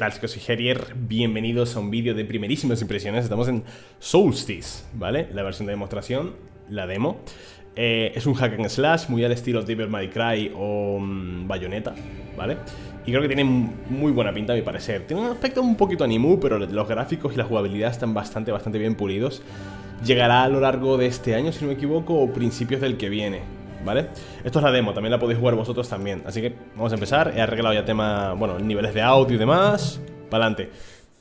tal chicos? Soy bienvenidos a un vídeo de primerísimas impresiones Estamos en Solstice, ¿vale? La versión de demostración, la demo eh, Es un hack and slash, muy al estilo Devil May Cry o um, Bayonetta, ¿vale? Y creo que tiene muy buena pinta a mi parecer Tiene un aspecto un poquito animu, pero los gráficos y la jugabilidad están bastante, bastante bien pulidos Llegará a lo largo de este año, si no me equivoco, o principios del que viene ¿vale? Esto es la demo, también la podéis jugar vosotros también Así que vamos a empezar, he arreglado ya tema, bueno, niveles de audio y demás Para adelante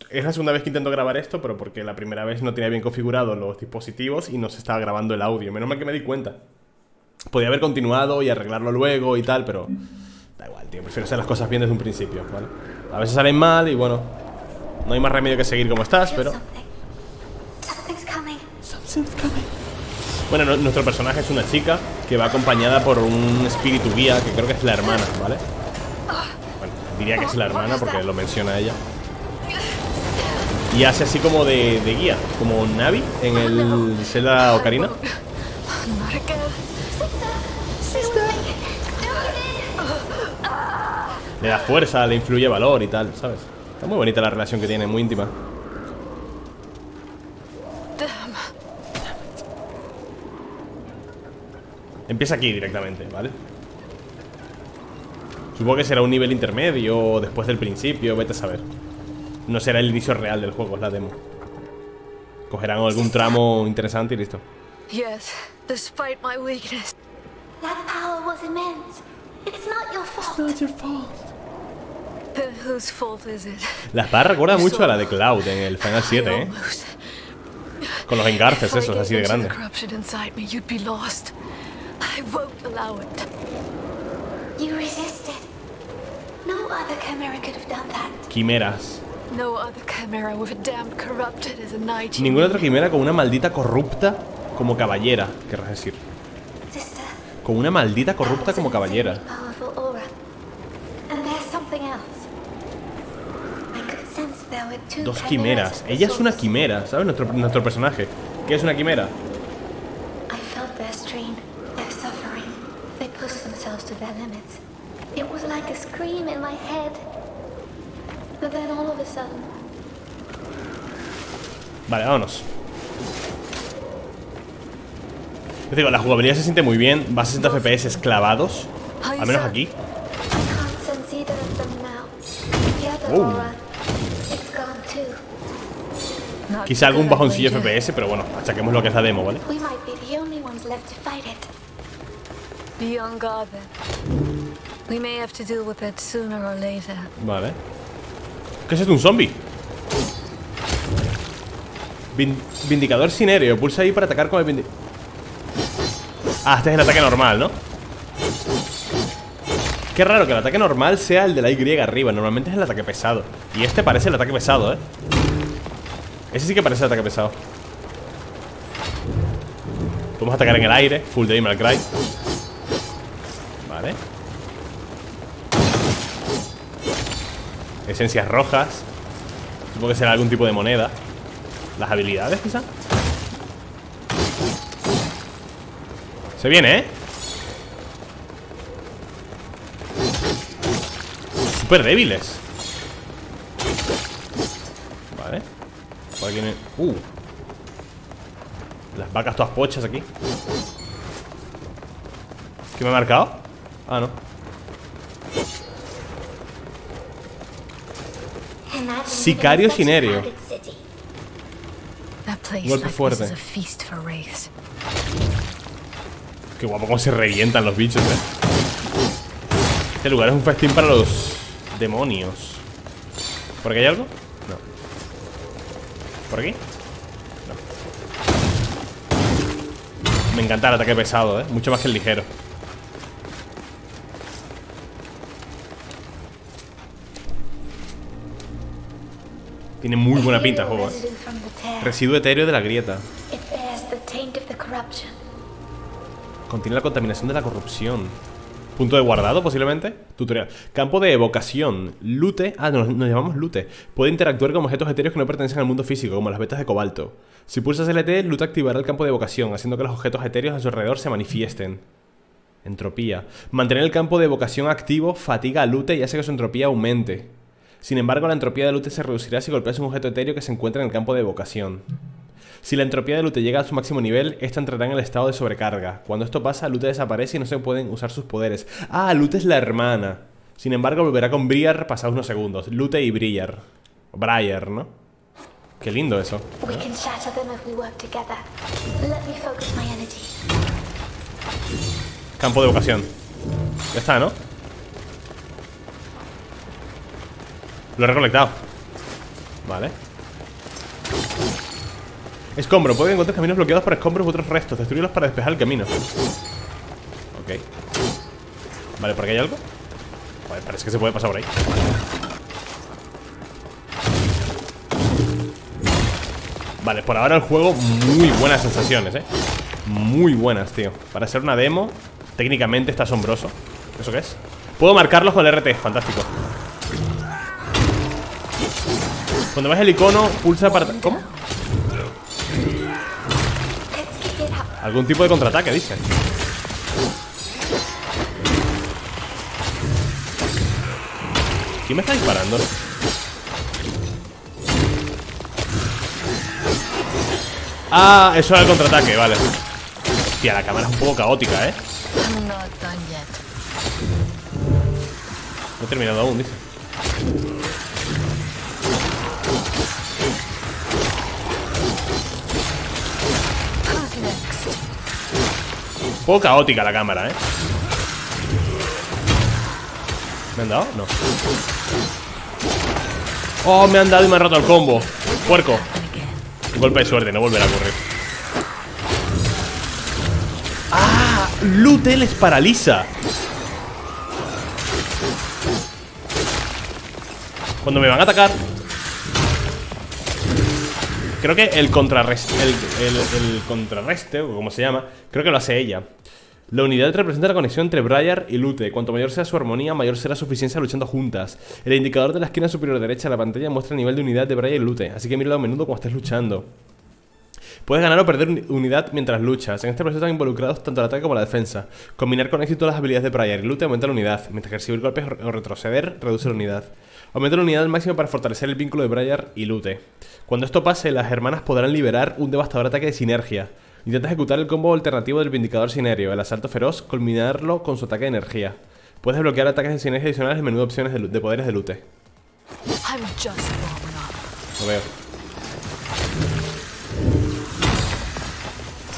es la segunda vez que intento grabar esto, pero porque la primera vez no tenía bien configurados los dispositivos y no se estaba grabando el audio. Menos mal que me di cuenta. Podía haber continuado y arreglarlo luego y tal, pero da igual, tío. Prefiero hacer las cosas bien desde un principio, ¿vale? A veces salen mal y bueno, no hay más remedio que seguir como estás, pero... Bueno, nuestro personaje es una chica que va acompañada por un espíritu guía, que creo que es la hermana, ¿vale? Bueno, diría que es la hermana porque lo menciona ella. Y hace así como de, guía, como Navi en el Zelda Ocarina. Le da fuerza, le influye valor y tal, ¿sabes? Está muy bonita la relación que tiene, muy íntima. Empieza aquí directamente, ¿vale? Supongo que será un nivel intermedio después del principio, vete a saber. No será el inicio real del juego, es la demo. Cogerán algún tramo interesante y listo. Yes, despite my weakness. That power was immense. It's not your fault. It's not your fault. Then whose fault is it? La espada recuerda mucho a la de Cloud en el Final 7, ¿eh? Con los engarces esos así de grandes. I won't allow it. You resisted. No other chimera could have done that. Quimeras. No other chimera with a damn corrupted as a knight. Ninguna otra quimera con una maldita corrupta como caballera, querrás decir. Sister, con una maldita corrupta como caballera. Dos quimeras. Ella es una quimera, ¿sabes? Nuestro, nuestro personaje. ¿Qué es una quimera? Vale, vámonos. Yo digo, la jugabilidad se siente muy bien. Va a 60 FPS clavados. Al menos aquí. Uh. Quizá algún bajoncillo FPS, pero bueno, achaquemos lo que es la demo, ¿vale? Vale. ¿Qué es esto? ¿Un zombie? Vindicador sinéreo Pulsa ahí para atacar con el vindicador Ah, este es el ataque normal, ¿no? Qué raro que el ataque normal sea el de la Y arriba Normalmente es el ataque pesado Y este parece el ataque pesado, ¿eh? Ese sí que parece el ataque pesado Podemos atacar en el aire Full de Cry Esencias rojas. Supongo que será algún tipo de moneda. Las habilidades quizá. Se viene, ¿eh? Súper débiles. Vale. Por aquí Uh Las vacas todas pochas aquí. ¿Qué me ha marcado? Ah, no Sicario Sinerio. golpe fuerte. Qué guapo cómo se revientan los bichos, eh. Este lugar es un festín para los demonios. ¿Por aquí hay algo? No. ¿Por aquí? No. Me encanta el ataque pesado, eh. Mucho más que el ligero. Tiene muy buena pinta el juego, ¿eh? Residuo etéreo de la grieta. Contiene la contaminación de la corrupción. Punto de guardado, posiblemente. Tutorial. Campo de evocación. Lute. Ah, nos, nos, llamamos Lute. Puede interactuar con objetos etéreos que no pertenecen al mundo físico, como las vetas de cobalto. Si pulsas LT, Lute activará el campo de evocación, haciendo que los objetos etéreos a su alrededor se manifiesten. Entropía. Mantener el campo de evocación activo fatiga a Lute y hace que su entropía aumente. Sin embargo, la entropía de lute se reducirá si golpeas un objeto etéreo que se encuentra en el campo de evocación. Si la entropía de lute llega a su máximo nivel, esta entrará en el estado de sobrecarga. Cuando esto pasa, lute desaparece y no se pueden usar sus poderes. Ah, lute es la hermana. Sin embargo, volverá con Briar pasados unos segundos. Lute y Briar. Briar, ¿no? Qué lindo eso. Campo de evocación. Ya está, ¿no? Lo he recolectado. Vale. Escombro, puede encontrar caminos bloqueados por escombros u otros restos. Destruirlos para despejar el camino. Ok. Vale, ¿por aquí hay algo? Vale, parece que se puede pasar por ahí. Vale, por ahora el juego Muy buenas sensaciones, eh Muy buenas, tío. Para ser una demo Técnicamente está asombroso. ¿Eso qué es? Puedo marcarlos con el RT, fantástico Cuando ves el icono, pulsa para... ¿Cómo? Algún tipo de contraataque, dice ¿Quién me está disparando? Ah, eso era el contraataque, vale Hostia, la cámara es un poco caótica, ¿eh? No he terminado aún, dice poco caótica la cámara, ¿eh? ¿Me han dado? No Oh, me han dado y me han roto el combo Puerco golpe de suerte, no volverá a ocurrir ¡Ah! Lute les paraliza Cuando me van a atacar Creo que el contrarreste el, el, el contrarreste, o como se llama Creo que lo hace ella la unidad representa la conexión entre Briar y Lute. Cuanto mayor sea su armonía, mayor será su eficiencia luchando juntas. El indicador de la esquina superior derecha de la pantalla muestra el nivel de unidad de Briar y Lute, así que míralo a menudo cuando estés luchando. Puedes ganar o perder unidad mientras luchas. En este proceso están involucrados tanto el ataque como la defensa. Combinar con éxito las habilidades de Briar y Lute aumenta la unidad, mientras que recibir golpes o retroceder reduce la unidad. Aumenta la unidad al máximo para fortalecer el vínculo de Briar y Lute. Cuando esto pase, las hermanas podrán liberar un devastador ataque de sinergia. Intenta ejecutar el combo alternativo del Vindicador Sinerio, el asalto feroz, culminarlo con su ataque de energía. Puedes desbloquear ataques de sinergia adicionales en menú de opciones de, poderes de lute. Lo veo.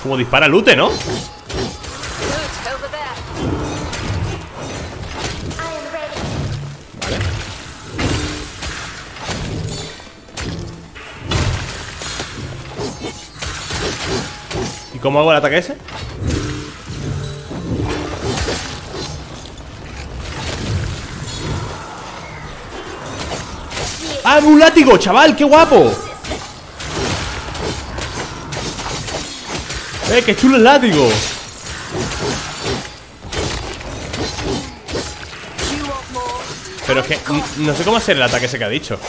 Como dispara lute, ¿no? Cómo hago el ataque ese? ¡Ah, un látigo, chaval! ¡Qué guapo! ¡Eh, qué chulo el látigo! Pero es que no sé cómo hacer el ataque ese que ha dicho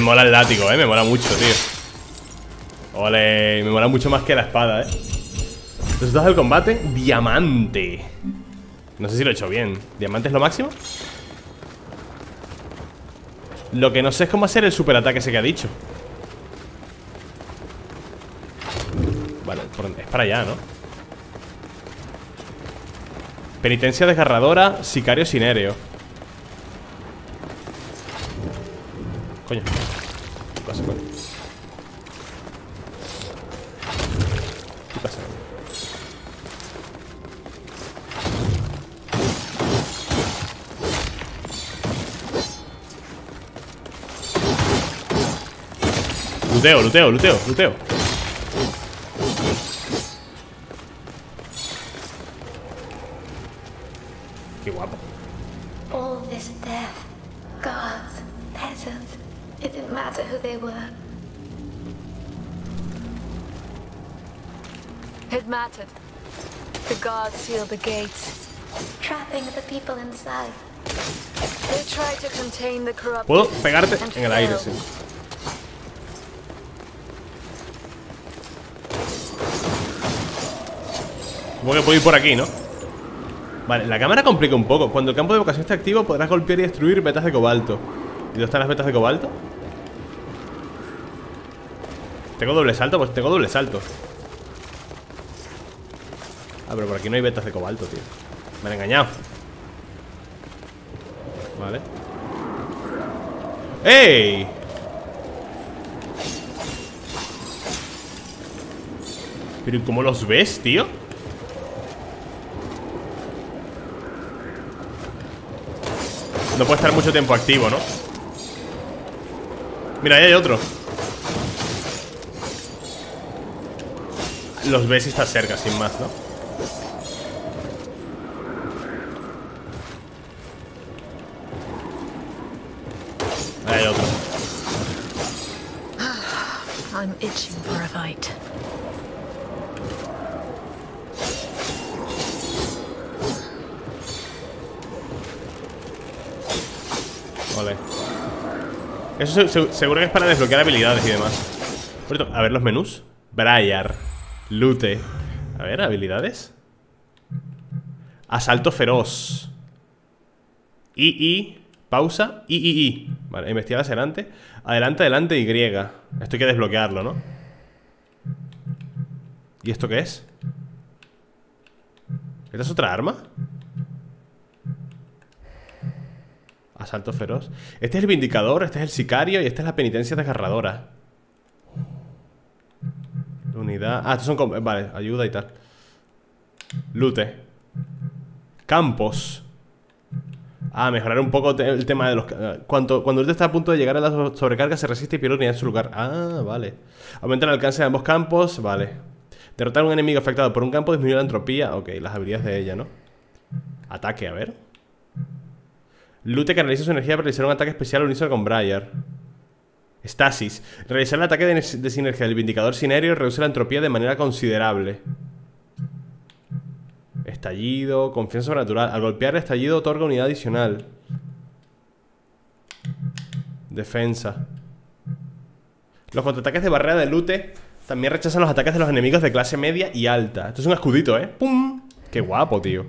Me mola el látigo, eh, me mola mucho, tío. Ole, me mola mucho más que la espada, eh. Resultados del combate, diamante. No sé si lo he hecho bien. ¿Diamante es lo máximo? Lo que no sé es cómo hacer el superataque ese que ha dicho. Vale, es para allá, ¿no? Penitencia desgarradora, sicario sinéreo Coño. ¿Qué pasa, coño? ¿Qué pasa? Luteo, luteo, luteo, luteo. Guards sealed the gates, trapping the people inside. They tried to contain the corrupt. Puedo pegarte en el aire, sí. Supongo que puedo ir por aquí, ¿no? Vale, la cámara complica un poco Cuando el campo de evocación esté activo podrás golpear y destruir vetas de cobalto ¿Y dónde están las vetas de cobalto? ¿Tengo doble salto? Pues tengo doble salto pero por aquí no hay vetas de cobalto, tío Me han engañado Vale ¡Ey! Pero ¿y cómo los ves, tío? No puede estar mucho tiempo activo, ¿no? Mira, ahí hay otro Los ves y está cerca, sin más, ¿no? Vale. Eso se- se- seguro que es para desbloquear habilidades y demás. A ver los menús. Briar Lute. A ver, habilidades. Asalto feroz. I, I Pausa. I, I, I. Vale, investigar hacia adelante. Adelante, adelante, Y Esto hay que desbloquearlo, ¿no? ¿Y esto qué es? ¿Esta es otra arma? Asalto feroz. Este es el vindicador, este es el sicario Y esta es la penitencia desgarradora. Unidad. Ah, estos son... Vale, ayuda y tal. Lute. Campos. Ah, mejorar un poco el tema de los... ca- Cuando, cuando usted está a punto de llegar a la so- sobrecarga Se resiste y pierde unidad en su lugar. Ah, vale. Aumenta el alcance de ambos campos Vale Derrotar a un enemigo afectado por un campo Disminuye la entropía Ok, las habilidades de ella, ¿no? Ataque, a ver Lute canaliza su energía para realizar un ataque especial unísono con Briar. Stasis. Realizar el ataque de, sinergia del Vindicador Sinerio reduce la entropía de manera considerable. Estallido, confianza sobrenatural. Al golpear el estallido otorga unidad adicional. Defensa. Los contraataques de barrera de Lute también rechazan los ataques de los enemigos de clase media y alta. Esto es un escudito, ¿eh? ¡Pum! ¡Qué guapo, tío!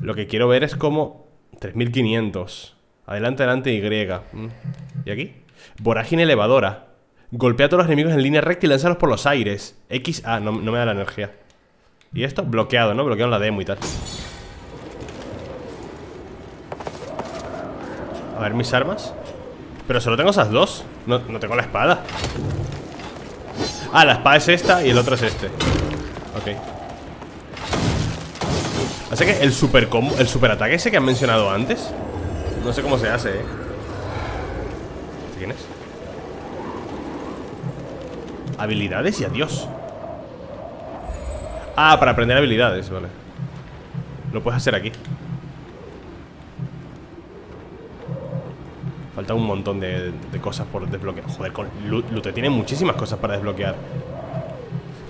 Lo que quiero ver es cómo... 3500. Adelante, adelante, Y. Mm. ¿Y aquí? Vorágine elevadora. Golpea a todos los enemigos en línea recta y lánzalos por los aires. X. Ah, no, no me da la energía. ¿Y esto? Bloqueado, ¿no? Bloqueado en la demo y tal. A ver mis armas. Pero solo tengo esas dos. No, no tengo la espada. Ah, la espada es esta y el otro es este. Ok. Así que el super combo, el super ataque ese que han mencionado antes. No sé cómo se hace, eh. ¿Quién es? Habilidades y adiós. Ah, para aprender habilidades, vale. Lo puedes hacer aquí. Falta un montón de, de cosas por desbloquear. Joder, con Lu- Lute tiene muchísimas cosas para desbloquear.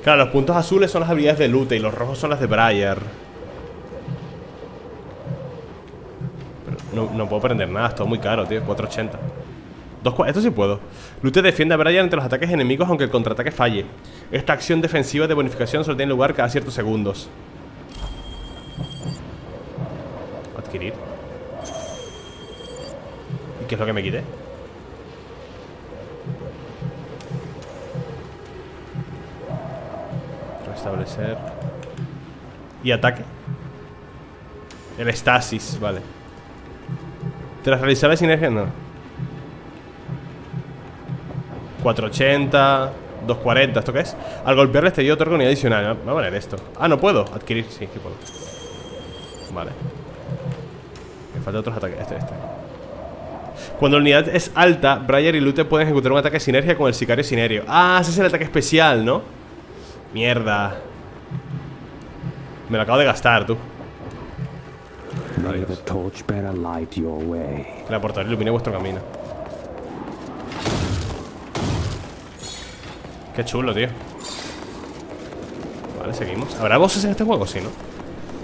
Claro, los puntos azules son las habilidades de Lute y los rojos son las de Briar. No, no puedo aprender nada, es todo muy caro, tío. 480. Dos Esto sí puedo. Lute defiende a Brian ante los ataques enemigos aunque el contraataque falle. Esta acción defensiva de bonificación solo tiene lugar cada ciertos segundos. Adquirir. ¿Y qué es lo que me quité? Restablecer. ¿Y ataque? El estasis, vale. Tras realizar la sinergia, no. 480, 240, ¿esto qué es? Al golpear este yo otorga unidad adicional. Me va a valer esto. Ah, no puedo adquirir, sí, sí puedo. Vale. Me faltan otros ataques. Este, este. Cuando la unidad es alta, Briar y Lute pueden ejecutar un ataque de sinergia con el sicario sinerio. Ah, ese es el ataque especial, ¿no? Mierda. Me lo acabo de gastar, tú. Que la portadora ilumine vuestro camino. Qué chulo, tío. Vale, seguimos. ¿Habrá bosses en este juego? Sí, ¿no?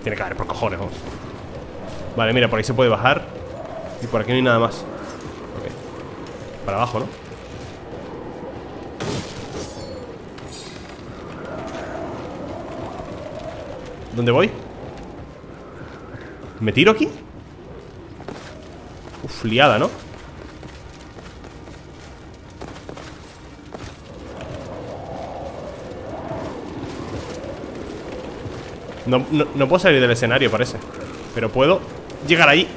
Tiene que haber, por cojones, vamos. Vale, mira, por ahí se puede bajar. Y por aquí no hay nada más. Abajo, ¿no? ¿Dónde voy? ¿Me tiro aquí? Uf, liada, ¿no? No, no, no puedo salir del escenario, parece Pero puedo llegar ahí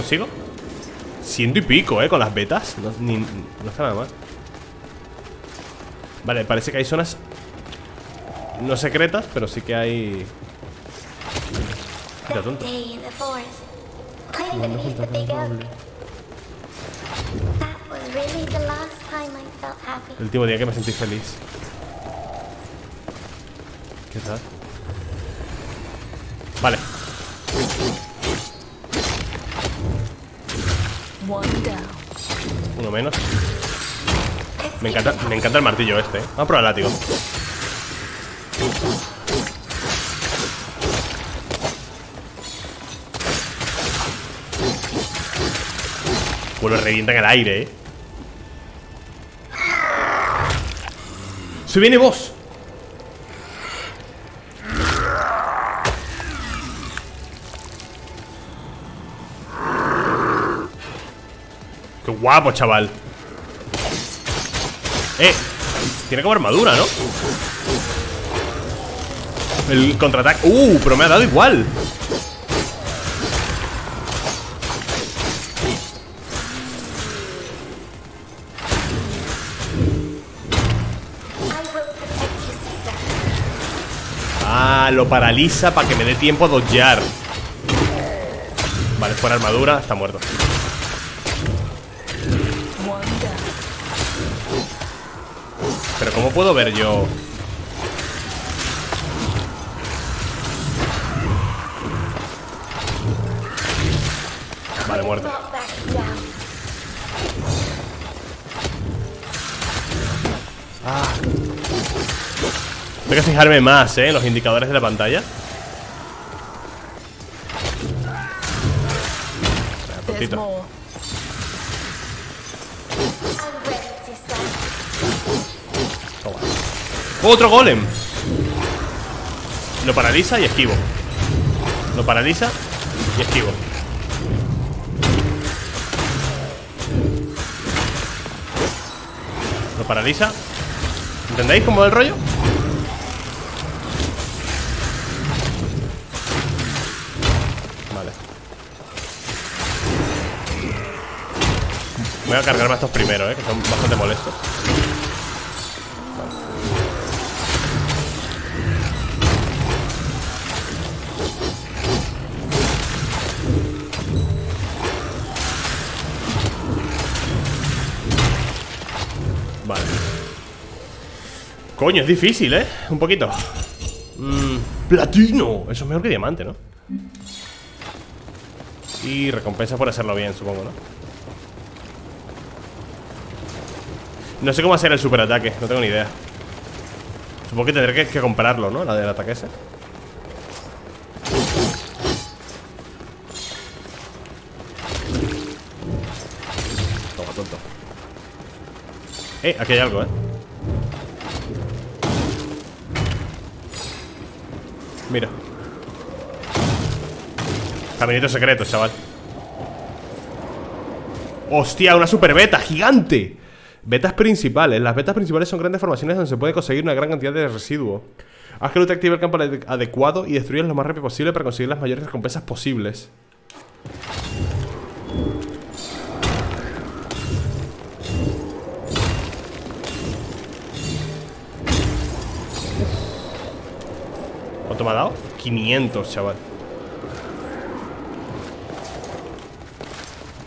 consigo? Ciento y pico, ¿eh? Con las betas No, ni- no está nada mal Vale, parece que hay zonas No secretas, pero sí que hay Mira, tonto. El último día que me sentí feliz ¿Qué tal? Vale, uno menos Me encanta, me encanta el martillo este, ¿eh? Vamos a probar el látigo Pues lo revienta en el aire, ¿eh? ¡Se viene vos! Guapo, chaval! ¡Eh! Tiene como armadura, ¿no? El contraataque... ¡Uh! Pero me ha dado igual. Ah, lo paraliza para que me dé tiempo a dodgear Vale, fuera armadura, está muerto ¿cómo puedo ver yo? Vale, muerto down. Tengo que fijarme más, ¿eh? En los indicadores de la pantalla Espera, ¡Otro golem! Lo paraliza y esquivo. Lo paraliza y esquivo. Lo paraliza. ¿Entendéis cómo va el rollo? Vale. Voy a cargarme a estos primero, eh Que son bastante molestos Coño, es difícil, ¿eh? Un poquito. Mm, platino. Eso es mejor que diamante, ¿no? Y recompensa por hacerlo bien, supongo, ¿no? No sé cómo hacer el superataque, no tengo ni idea. Supongo que tendré que, que comprarlo, ¿no? La del ataque ese. Toma, tonto. Eh, aquí hay algo, eh. Mira. Caminito secreto, chaval. ¡Hostia! Una super beta gigante. Betas principales. Las betas principales son grandes formaciones donde se puede conseguir una gran cantidad de residuos. Haz que el active el campo ade- adecuado y destruyas lo más rápido posible para conseguir las mayores recompensas posibles. Me ha dado? 500, chaval.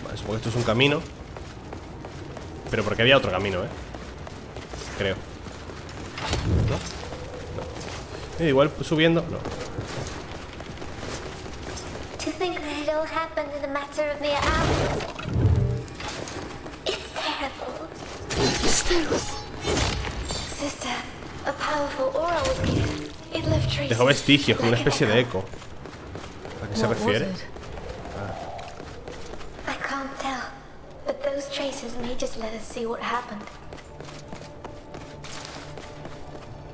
Vale, supongo que esto es un camino. Pero porque había otro camino, ¿eh? Creo. ¿No? No. Eh, igual subiendo. No. Sister, a powerful aura was Dejó vestigios, como una especie de eco. ¿A qué se refiere?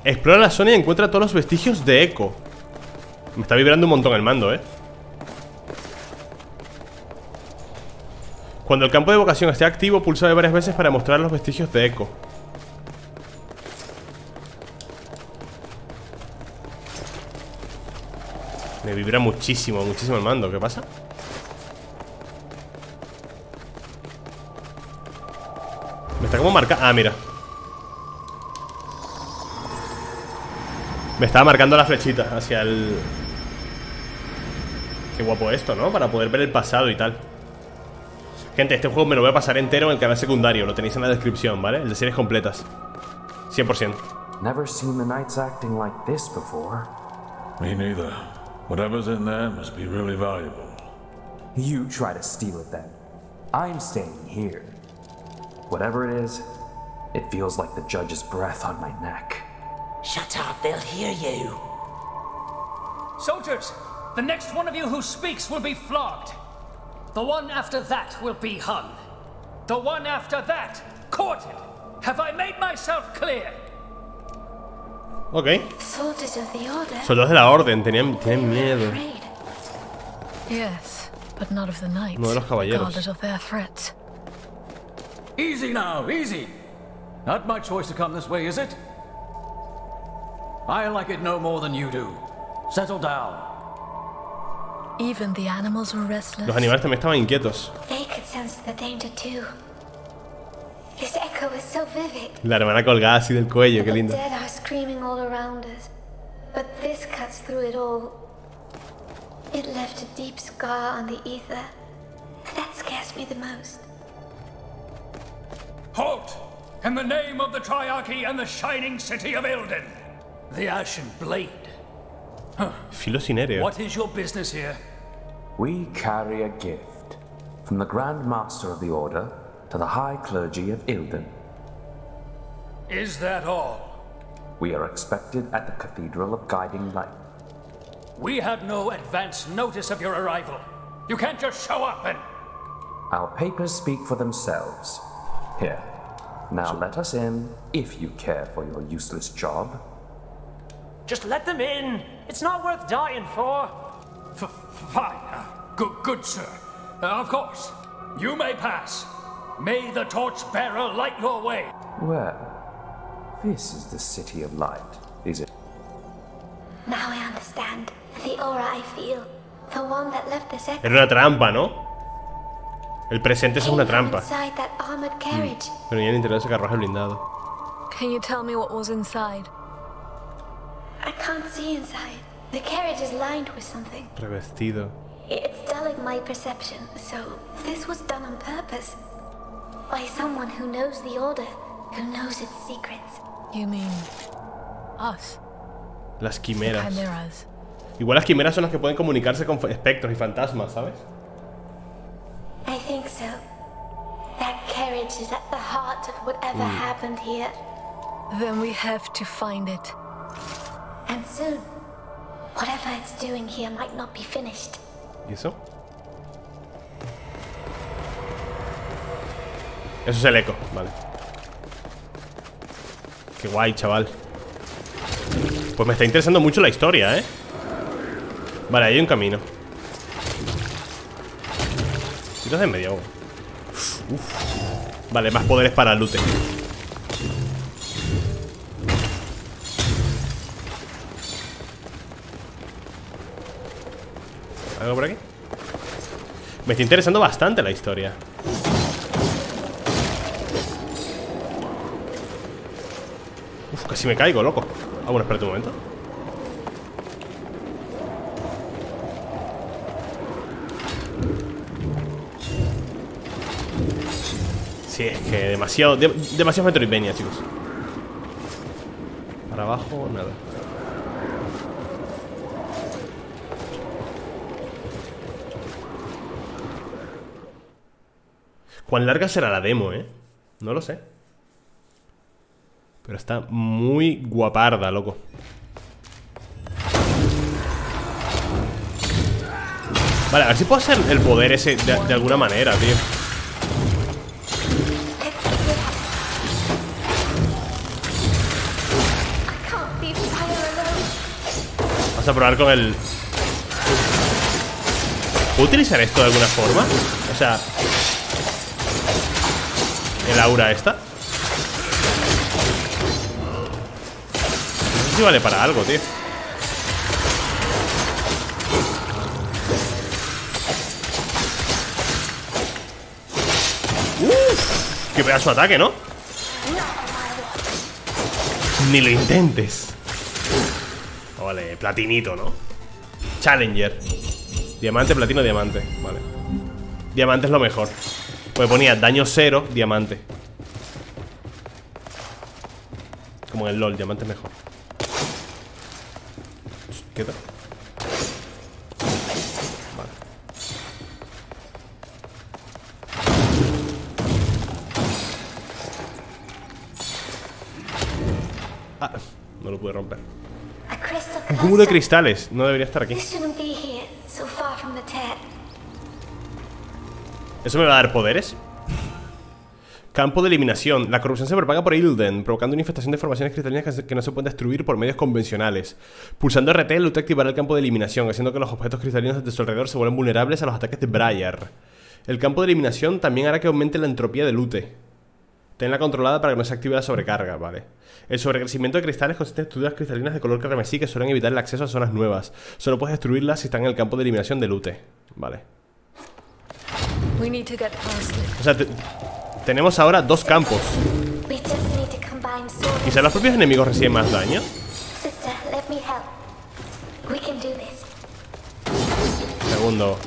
Explora la zona y encuentra todos los vestigios de Echo. Me está vibrando un montón el mando, ¿eh? Cuando el campo de evocación esté activo, pulsa varias veces para mostrar los vestigios de Echo. Me vibra muchísimo, muchísimo el mando. ¿Qué pasa? Me está como marcando... Ah, mira. Me estaba marcando la flechita hacia el... Qué guapo esto, ¿no? Para poder ver el pasado y tal. Gente, este juego me lo voy a pasar entero en el canal secundario. Lo tenéis en la descripción, ¿vale? El de series completas. 100%. Never seen the knights acting like this before. Me neither. Whatever's in there must be really valuable. You try to steal it then. I'm staying here. Whatever it is, it feels like the judge's breath on my neck. Shut up, they'll hear you. Soldiers, the next one of you who speaks will be flogged. The one after that will be hung. The one after that, courted. Have I made myself clear? Ok. Soldiers of the Order. Soldados de la orden, tenían, tienen miedo. Yes, but not of the knights. No de los caballeros. Regardless of their threats. Easy now, easy. Not my choice to come this way, is it? I like it no more than you do. Settle down. Even the animals were restless. Los animales también estaban inquietos. They could sense the danger too. This echo is so vivid. La hermana colgada así del cuello, qué the lindo. dead are screaming all around us. But this cuts through it all. It left a deep scar on the ether. That scares me the most. Halt! In the name of the Triarchy and the shining city of Ilden. The Ashen Blade. Filo. What is your business here? We carry a gift from the Grand Master of the Order to the High Clergy of Ilden. Is that all? We are expected at the Cathedral of Guiding Light. We had no advance notice of your arrival. You can't just show up and. Our papers speak for themselves. Here. Now let us in, if you care for your useless job. Just let them in. It's not worth dying for. F- fine. Uh, good, good, sir. Uh, of course. You may pass. May the torchbearer light your way. Well, this is the City of Light, is it? Now I understand. The aura I feel. The one that left the echo. Era una trampa, ¿no? El presente es una trampa. Inside that armored mm. carriage. Venía en el interior de ese carruaje blindado. Can you tell me what was inside? I can't see inside. The carriage is lined with something. Revestido. It's dulling my perception, so this was done on purpose. By someone who knows the Order, who knows its secrets. You mean us? Las quimeras. Chimeras. Igual las quimeras son las que pueden comunicarse con espectros y fantasmas, ¿sabes? I think so. That carriage is at the heart of whatever mm. happened here. Then we have to find it. And soon, whatever it's doing here might not be finished. ¿Y eso? Eso es el eco, vale. Qué guay, chaval. Pues me está interesando mucho la historia, ¿eh? Vale, ahí hay un camino. Tiros de medio. Uf. Vale, más poderes para Lute. ¿Algo por aquí? Me está interesando bastante la historia. Casi me caigo, loco. Ah, bueno, espérate un momento. Sí, es que demasiado, de- demasiado Metroidvania, chicos. Para abajo, nada. ¿Cuán larga será la demo, eh? No lo sé. Está muy guaparda, loco. Vale, a ver si puedo hacer el poder ese de, de alguna manera, tío. Vamos a probar con el... ¿Puedo utilizar esto de alguna forma? O sea... El aura esta Si vale para algo, tío. Uf, qué pedazo de ataque, ¿no? Ni lo intentes. Vale, platinito, ¿no? Challenger. Diamante, platino, diamante. Vale. Diamante es lo mejor. Pues ponía daño cero, diamante. Como en el LOL, diamante es mejor Ah, no lo pude romper Un cúmulo de cristales No debería estar aquí. ¿Eso me va a dar poderes? Campo de eliminación. La corrupción se propaga por Ilden, provocando una infestación de formaciones cristalinas que, no se pueden destruir por medios convencionales. Pulsando RT, el Lute activará el campo de eliminación, haciendo que los objetos cristalinos de su alrededor se vuelvan vulnerables a los ataques de Briar. El campo de eliminación también hará que aumente la entropía de Lute. Tenla controlada para que no se active la sobrecarga, vale. El sobrecrecimiento de cristales consiste en estructuras cristalinas de color carmesí que suelen evitar el acceso a zonas nuevas. Solo puedes destruirlas si están en el campo de eliminación de Lute. Vale. We need to get past it. O sea, te- tenemos ahora dos campos. Quizá los propios enemigos reciben más daño. Segundo.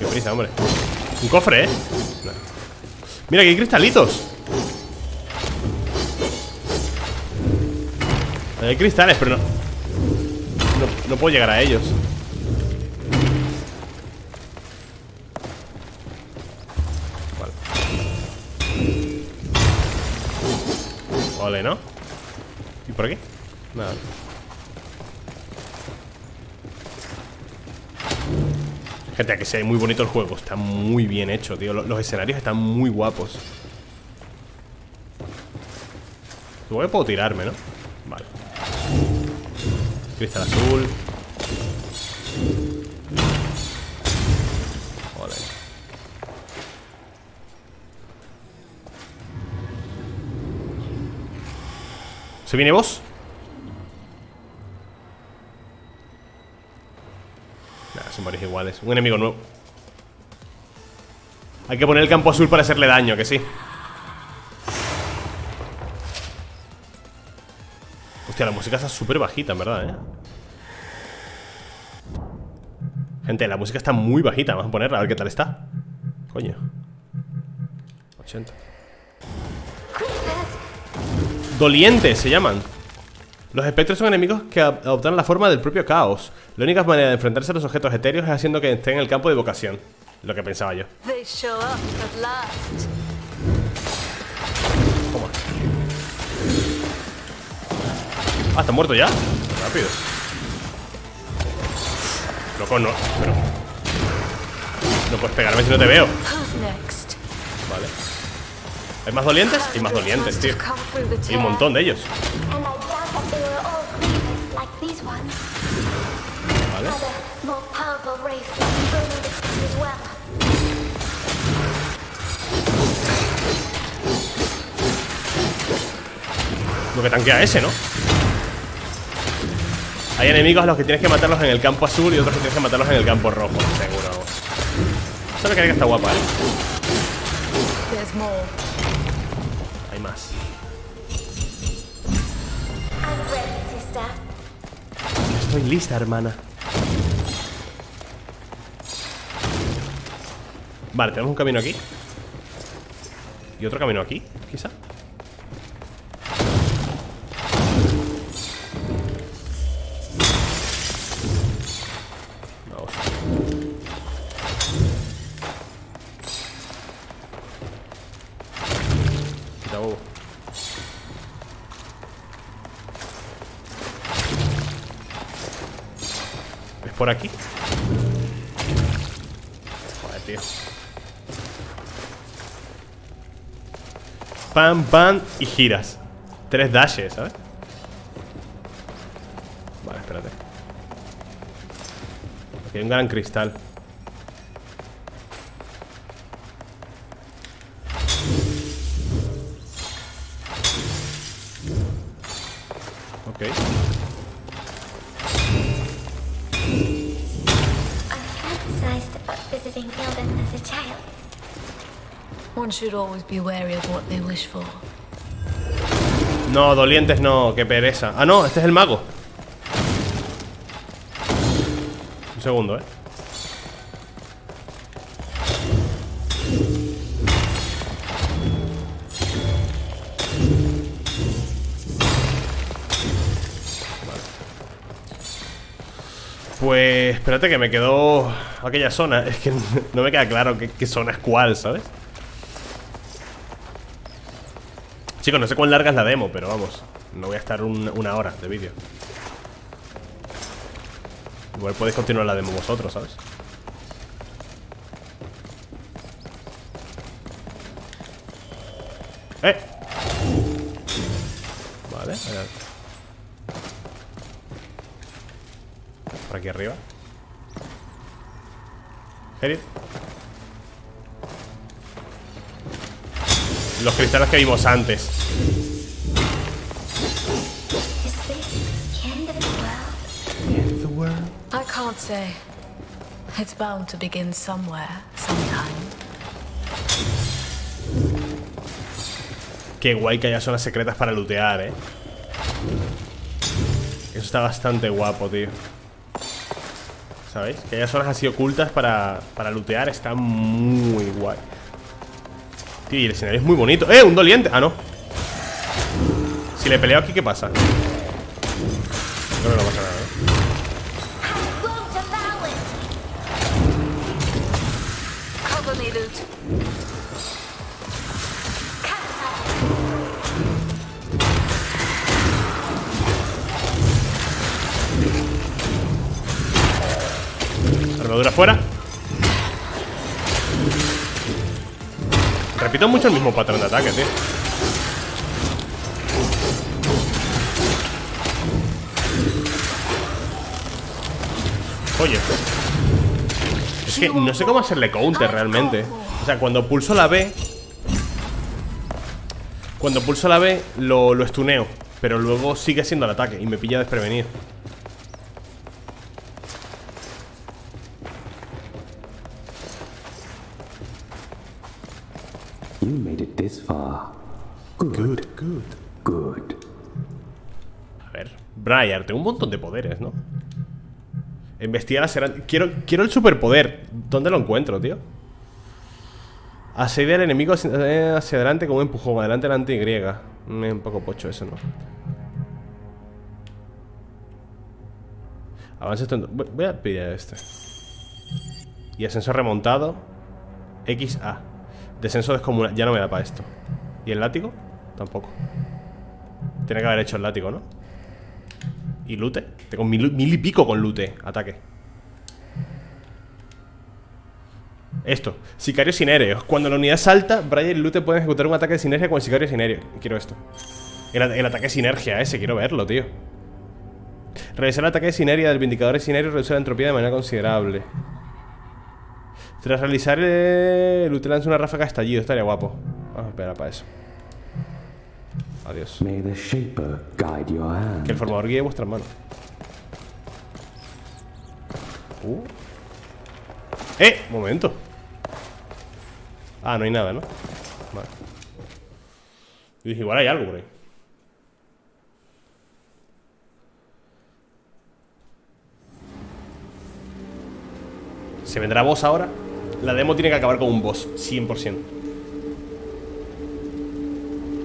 Qué prisa, hombre. Un cofre, ¿eh? No. Mira, aquí hay cristalitos. Hay cristales, pero no, no. No puedo llegar a ellos. Ole, ¿no? ¿Y por aquí? Nada. Gente, que se ve muy bonito el juego. Está muy bien hecho, tío. Los, escenarios están muy guapos. Supongo que puedo tirarme, ¿no? Vale. Cristal azul. ¿Se viene vos? Nah, son varios iguales. Un enemigo nuevo. Hay que poner el campo azul para hacerle daño, que sí. Hostia, la música está súper bajita, en verdad, ¿eh? Gente, la música está muy bajita. Vamos a ponerla, a ver qué tal está. Coño. 80. Dolientes se llaman. Los espectros son enemigos que ad- adoptan la forma del propio caos. La única manera de enfrentarse a los objetos etéreos es haciendo que estén en el campo de vocación. Lo que pensaba yo. Toma. Ah, ¿está muerto ya? Rápido. Loco, no. Pero. No puedes pegarme si no te veo. Vale. ¿Hay más dolientes? Hay más dolientes, tío. Hay un montón de ellos. Vale. Lo que tanquea ese, ¿no? Hay enemigos a los que tienes que matarlos en el campo azul y otros que tienes que matarlos en el campo rojo, seguro. Esa mecánica está guapa, ¿eh? Más. Estoy lista, hermana. Vale, tenemos un camino aquí. Y otro camino aquí, quizá. Pam, pam y giras. Tres dashes, ¿sabes? Vale, espérate. Aquí hay un gran cristal. No, dolientes no, qué pereza. Ah, no, este es el mago. Un segundo, eh. Pues espérate que me quedó aquella zona. Es que no me queda claro qué zona es cuál, ¿sabes? Chicos, no sé cuán larga es la demo, pero vamos No voy a estar un- una hora de vídeo Igual podéis continuar la demo vosotros, ¿sabes? ¡Eh! Vale, allá. Por aquí arriba Herit Los cristales que vimos antes Is this the end of the world? I can't say. It's bound to begin somewhere, sometime. Qué guay que haya zonas secretas para lootear, eh Eso está bastante guapo, tío ¿Sabéis? Que haya zonas así ocultas para, para lootear está muy guay Tío, y el escenario es muy bonito ¡Eh! ¡Un doliente! Ah, no Si le peleo aquí, ¿qué pasa? Creo que no pasa nada, mucho el mismo patrón de ataque, tío. Oye. Es que no sé cómo hacerle counter realmente. O sea, cuando pulso la B Cuando pulso la B Lo, lo estuneo Pero luego sigue siendo el ataque Y me pilla desprevenido Briar, tengo un montón de poderes, ¿no? Investigar hacia adelante. Quiero, quiero el superpoder. ¿Dónde lo encuentro, tío? Asediar al enemigo hacia, eh, adelante como un empujón. Adelante, adelante, Y. Mm, Es un poco pocho eso, ¿no? Avance esto. Voy a pedir este. Y ascenso remontado. XA. Descenso descomunal. Ya no me da para esto. ¿Y el látigo? Tampoco. Tiene que haber hecho el látigo, ¿no? ¿Y lute? Tengo mil, mil y pico con lute. Ataque. Esto. Sicario sinereo. Cuando la unidad salta, Brian y Lute pueden ejecutar un ataque de sinergia con el sicario sinereo. Quiero esto. El, el ataque de sinergia ese, quiero verlo, tío. Realizar el ataque de sinergia del Vindicador de Sinerio reduce la entropía de manera considerable. Tras realizar eh, Lute lanza una ráfaga estallido. Estaría guapo. Vamos a esperar para eso. Adiós. May the Shaper guide your hand. Que el formador guíe vuestras manos. Uh. ¡Eh! Momento. Ah, no hay nada, ¿no? Vale. Dije, igual hay algo por ahí. ¿Se vendrá boss ahora? La demo tiene que acabar con un boss, 100%.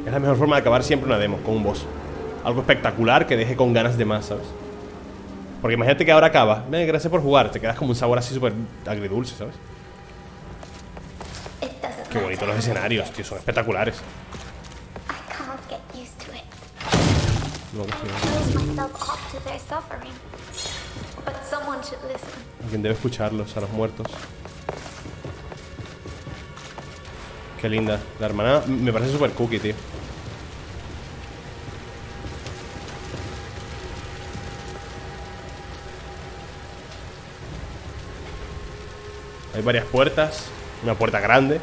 Es la mejor forma de acabar siempre una demo, con un boss. Algo espectacular que deje con ganas de más, ¿sabes? Porque imagínate que ahora acaba. Ven, gracias por jugar. Te quedas como un sabor así súper agridulce, ¿sabes? Qué bonitos los escenarios, tío. Son espectaculares. Alguien debe escucharlos, a los muertos. Qué linda. La hermana me parece súper cookie, tío. Hay varias puertas. Una puerta grande.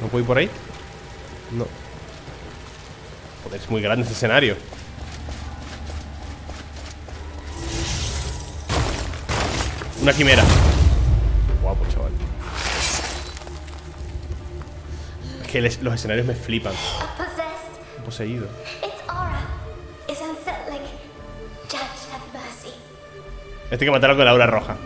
¿No puedo ir por ahí? No. Joder, es muy grande este escenario. Una quimera. Guapo, chaval. Es que les- los escenarios me flipan. Poseído. Este hay que matarlo con la aura roja.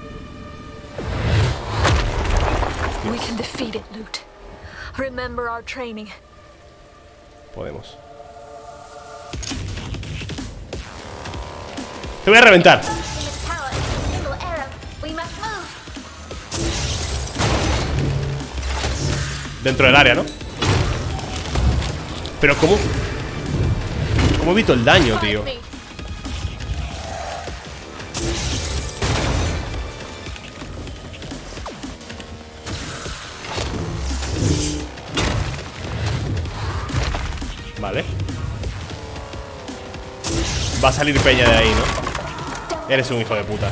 Podemos. Te voy a reventar. Dentro del área, ¿no? Pero ¿cómo? ¿Cómo evito el daño, tío? Va a salir peña de ahí, ¿no? Eres un hijo de puta.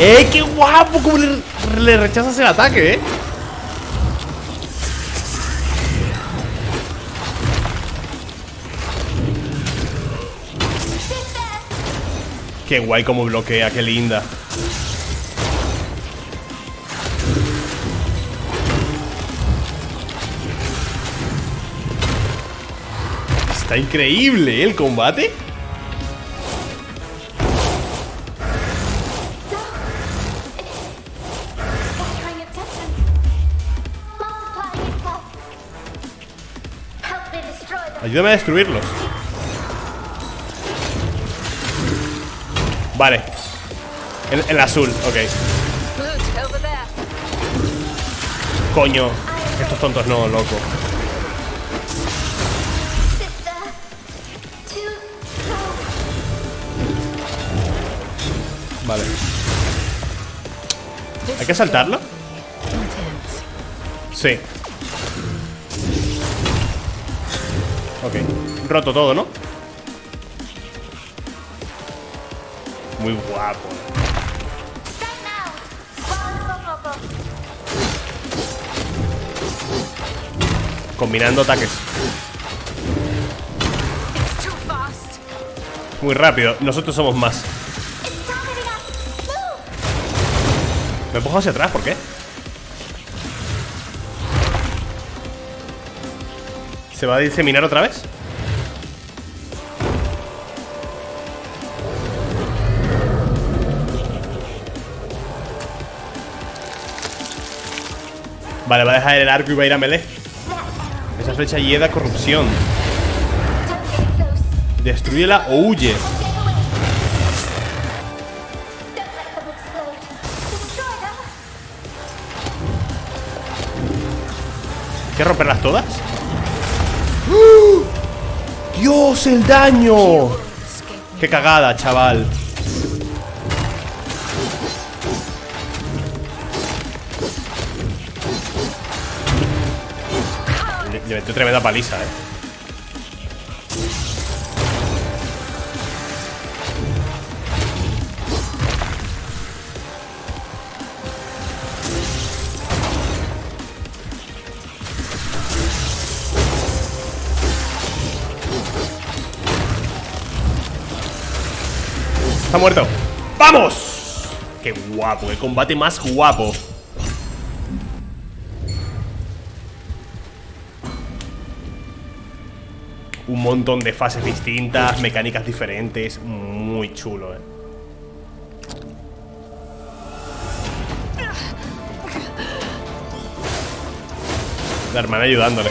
¡Eh, qué guapo! ¿Cómo le, le rechazas el ataque, eh? Qué guay como bloquea, qué linda. Está increíble, ¿eh? El combate. Ayúdame a destruirlos. Vale. El azul, ok. Coño. Estos tontos no, loco. Que saltarlo? Sí. Ok. Roto todo, ¿no? Muy guapo. Combinando ataques. Muy rápido. Nosotros somos más. Me empujo hacia atrás, ¿por qué? ¿Se va a diseminar otra vez? Vale, va a dejar el arco y va a ir a melee. Esa flecha hieda corrupción. Destruyela o huye. Que romperlas todas? ¡Uh! ¡Dios, el daño! ¡Qué cagada, chaval! Le, le metió tremenda paliza, eh. Está muerto. ¡Vamos! ¡Qué guapo! El combate más guapo. Un montón de fases distintas, mecánicas diferentes. Muy chulo, eh. La hermana ayudándole.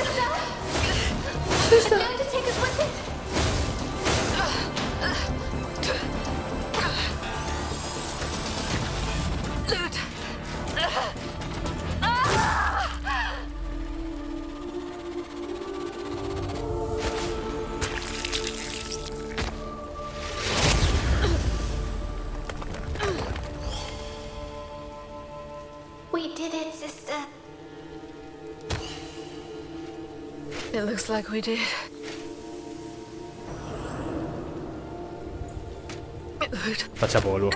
Like we did. Tacha polvo.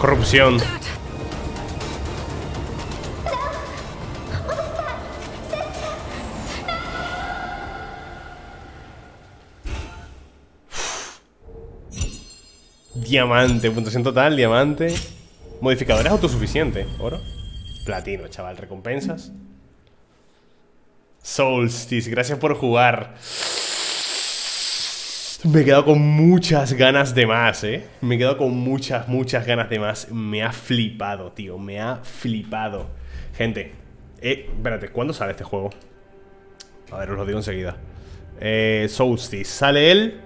Corrupción. Diamante, puntuación total, diamante. Modificadores autosuficiente. Oro. Platino, chaval, recompensas. Solstice, gracias por jugar. Me he quedado con muchas ganas de más, ¿eh? Me he quedado con muchas, muchas ganas de más. Me ha flipado, tío. Me ha flipado. Gente, eh, espérate, ¿cuándo sale este juego? A ver, os lo digo enseguida. Eh, Solstice, sale el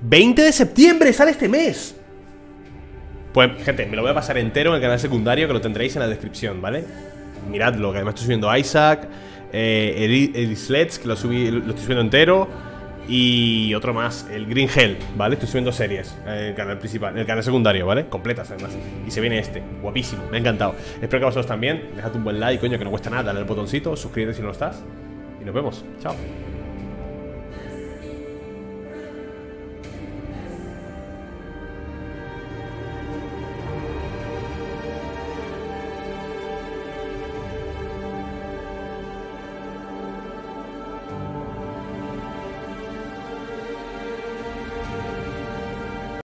20 de septiembre, sale este mes. Pues, gente, me lo voy a pasar entero en el canal secundario que lo tendréis en la descripción, ¿vale? Miradlo, que además estoy subiendo Isaac, eh, Edith Let's, que lo, subí, lo estoy subiendo entero. Y otro más, el Green Hell, ¿vale? Estoy subiendo series en el canal principal, en el canal secundario, ¿vale? Completas además. Y se viene este, guapísimo, me ha encantado. Espero que a vosotros también. Dejad un buen like, coño, que no cuesta nada, dale al botoncito, suscríbete si no lo estás. Y nos vemos. Chao.